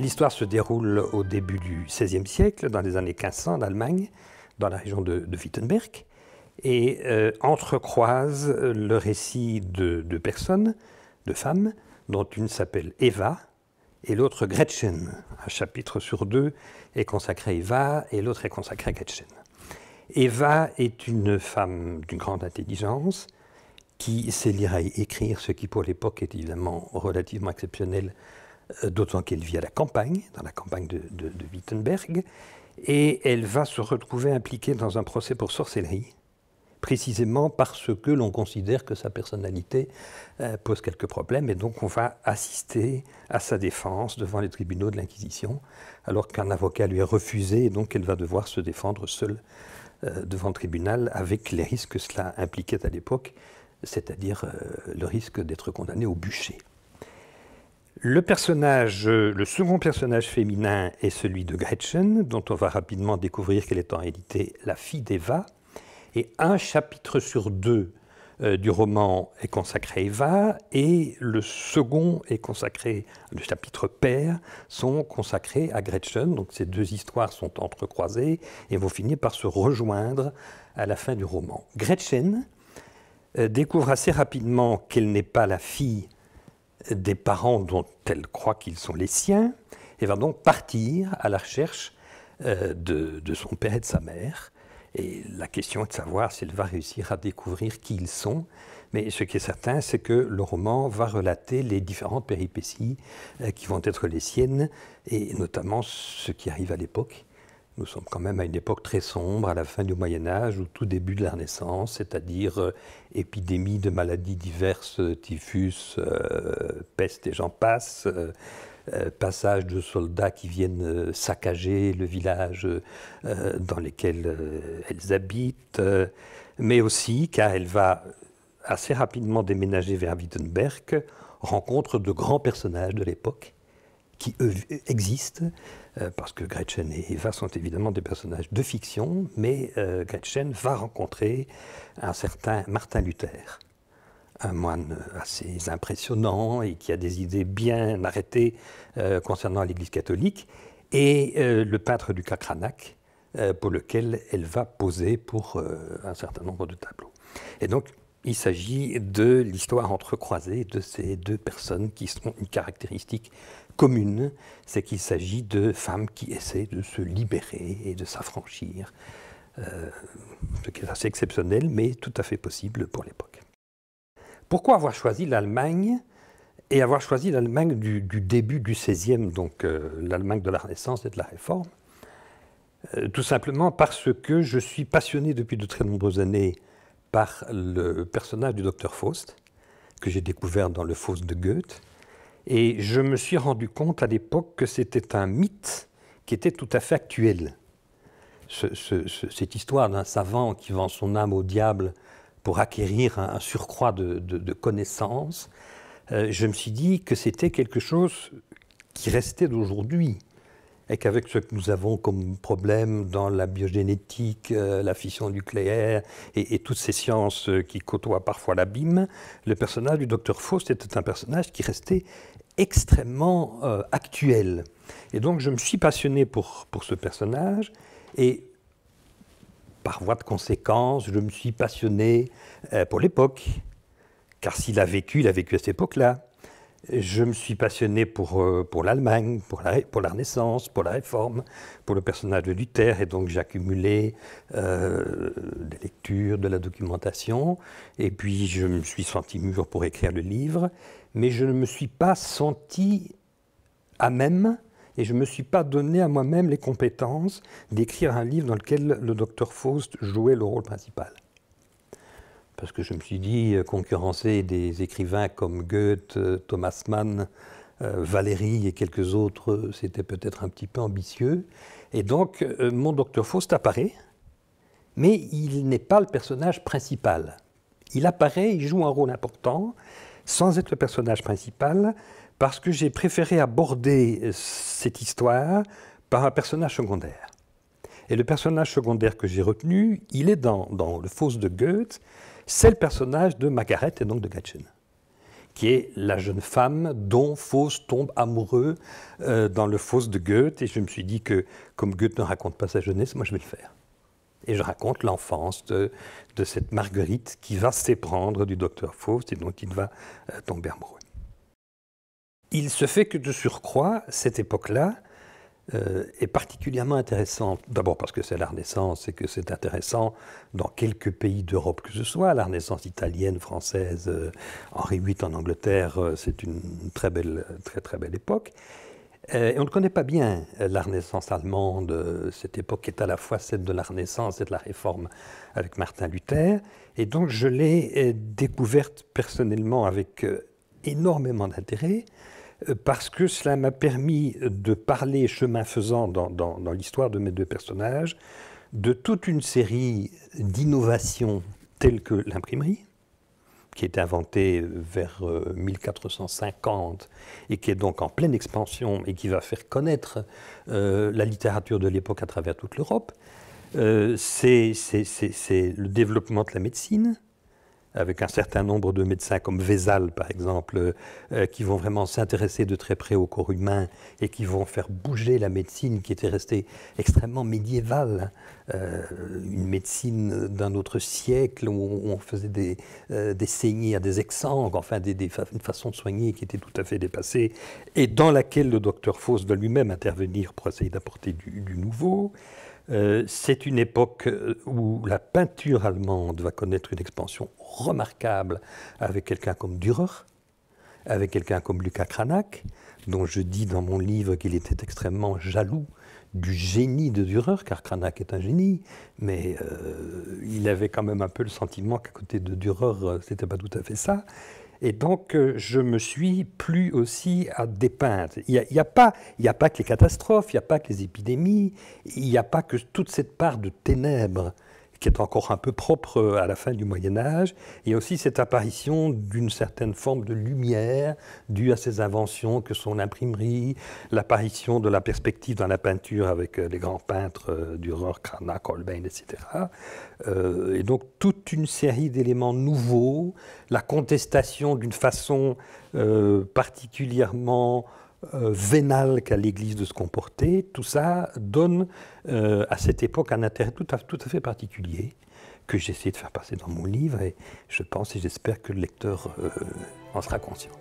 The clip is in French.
L'histoire se déroule au début du XVIe siècle, dans les années 1500 en Allemagne, dans la région de, Wittenberg, et euh, entrecroise le récit de deux personnes, de femmes, dont une s'appelle Eva et l'autre Gretchen. Un chapitre sur deux est consacré à Eva et l'autre est consacré à Gretchen. Eva est une femme d'une grande intelligence qui sait lire et écrire, ce qui pour l'époque est évidemment relativement exceptionnel, euh, d'autant qu'elle vit à la campagne, dans la campagne de, Wittenberg, et elle va se retrouver impliquée dans un procès pour sorcellerie, précisément parce que l'on considère que sa personnalité euh, pose quelques problèmes, et donc on va assister à sa défense devant les tribunaux de l'Inquisition, alors qu'un avocat lui est refusé, et donc elle va devoir se défendre seule euh, devant le tribunal, avec les risques que cela impliquait à l'époque, c'est-à-dire euh, le risque d'être condamné au bûcher. Le personnage, le second personnage féminin est celui de Gretchen, dont on va rapidement découvrir qu'elle est en réalité la fille d'Eva. Et un chapitre sur deux euh, du roman est consacré à Eva, et le second est consacré, le chapitre père, sont consacrés à Gretchen. Donc ces deux histoires sont entrecroisées et vont finir par se rejoindre à la fin du roman. Gretchen, euh, découvre assez rapidement qu'elle n'est pas la fille des parents dont elle croit qu'ils sont les siens, et va donc partir à la recherche euh, de, son père et de sa mère. Et la question est de savoir si elle va réussir à découvrir qui ils sont. Mais ce qui est certain, c'est que le roman va relater les différentes péripéties euh, qui vont être les siennes, et notamment ce qui arrive à l'époque nous sommes quand même à une époque très sombre, à la fin du Moyen Âge, au tout début de la Renaissance, c'est-à-dire euh, épidémie de maladies diverses, typhus, euh, peste et j'en passe, euh, passage de soldats qui viennent saccager le village dans lequel elles habitent, mais aussi car elle va assez rapidement déménager vers Wittenberg, rencontre de grands personnages de l'époque qui existent, euh, parce que Gretchen et Eva sont évidemment des personnages de fiction, mais euh, Gretchen va rencontrer un certain Martin Luther, un moine assez impressionnant et qui a des idées bien arrêtées euh, concernant l'Église catholique, et le peintre du Kakranak, pour lequel elle va poser pour un certain nombre de tableaux. Il s'agit de l'histoire entrecroisée de ces deux personnes qui ont une caractéristique commune, c'est qu'il s'agit de femmes qui essaient de se libérer et de s'affranchir, euh, ce qui est assez exceptionnel, mais tout à fait possible pour l'époque. Pourquoi avoir choisi l'Allemagne et avoir choisi l'Allemagne du, début du XVIe, donc euh, l'Allemagne de la Renaissance et de la Réforme? Euh, Tout simplement parce que je suis passionné depuis de très nombreuses années par le personnage du docteur Faust, que j'ai découvert dans le Faust de Goethe, et je me suis rendu compte à l'époque que c'était un mythe qui était tout à fait actuel. cette histoire d'un savant qui vend son âme au diable pour acquérir un, surcroît de, connaissances, euh, je me suis dit que c'était quelque chose qui restait d'aujourd'hui et qu'avec ce que nous avons comme problème dans la biogénétique, euh, la fission nucléaire et, toutes ces sciences euh, qui côtoient parfois l'abîme, le personnage du docteur Faust était un personnage qui restait extrêmement euh, actuel. Et donc je me suis passionné pour, pour ce personnage et par voie de conséquence, je me suis passionné pour l'époque, car s'il a vécu, il a vécu à cette époque-là je me suis passionné pour, euh, pour l'Allemagne, pour la, pour la Renaissance, pour la Réforme, pour le personnage de Luther, et donc j'ai accumulé euh, des lectures, de la documentation, et puis je me suis senti mûr pour écrire le livre, mais je ne me suis pas senti à même, et je ne me suis pas donné à moi-même les compétences d'écrire un livre dans lequel le docteur Faust jouait le rôle principal parce que je me suis dit, euh, concurrencer des écrivains comme Goethe, euh, Thomas Mann, euh, Valéry et quelques autres, c'était peut-être un petit peu ambitieux. Et donc, mon docteur Faust apparaît, mais il n'est pas le personnage principal. Il apparaît, il joue un rôle important, sans être le personnage principal, parce que j'ai préféré aborder cette histoire par un personnage secondaire. Et le personnage secondaire que j'ai retenu, il est dans, le Faust de Goethe, c'est le personnage de Margaret et donc de Gretchen, qui est la jeune femme dont Faust tombe amoureux euh, dans le Faust de Goethe. Et je me suis dit que comme Goethe ne raconte pas sa jeunesse, moi je vais le faire. Et je raconte l'enfance de, cette Marguerite qui va s'éprendre du docteur Faust et dont il va euh, tomber amoureux. Il se fait que de surcroît, cette époque-là, euh, est particulièrement intéressante. D'abord parce que c'est la Renaissance et que c'est intéressant dans quelques pays d'Europe que ce soit. La Renaissance italienne, française, euh, Henri VIII en Angleterre, euh, c'est une très belle, très très belle époque. et on ne connaît pas bien la Renaissance allemande, cette époque est à la fois celle de la Renaissance et de la Réforme avec Martin Luther. Et donc je l'ai découverte personnellement avec énormément d'intérêt. Euh, parce que cela m'a permis de parler chemin faisant dans, l'histoire de mes deux personnages de toute une série d'innovations telles que l'imprimerie, qui est inventée vers 1450 euh, et qui est donc en pleine expansion et qui va faire connaître euh, la littérature de l'époque à travers toute l'Europe. c'est le développement de la médecine, avec un certain nombre de médecins comme Vézal, par exemple, euh, qui vont vraiment s'intéresser de très près au corps humain et qui vont faire bouger la médecine qui était restée extrêmement médiévale, euh, une médecine d'un autre siècle où on faisait des, euh, des saignées à des exsangues, enfin des, une façon de soigner qui était tout à fait dépassée, et dans laquelle le docteur Faust va lui-même intervenir pour essayer d'apporter du nouveau. Euh, c'est une époque euh, où la peinture allemande va connaître une expansion remarquable avec quelqu'un comme Dürer, avec quelqu'un comme Lucas Cranach, dont je dis dans mon livre qu'il était extrêmement jaloux du génie de Dürer, car Cranach est un génie, mais euh, il avait quand même un peu le sentiment qu'à côté de Dürer, c'était pas tout à fait ça. Et donc, euh, je me suis plu aussi à dépeindre. Il n'y a, pas, a pas que les catastrophes, il n'y a pas que les épidémies, il n'y a pas que toute cette part de ténèbres qui est encore un peu propre euh, à la fin du Moyen Âge. Il y a aussi cette apparition d'une certaine forme de lumière due à ces inventions que sont l'imprimerie, l'apparition de la perspective dans la peinture avec euh, les grands peintres euh, Dürer, Cranach, Holbein, etc. et donc toute une série d'éléments nouveaux, la contestation d'une façon particulièrement euh, vénal qu'a l'Église de se comporter, tout ça donne euh, à cette époque un intérêt tout à, tout à fait particulier que j'essaie de faire passer dans mon livre et je pense et j'espère que le lecteur euh, en sera conscient.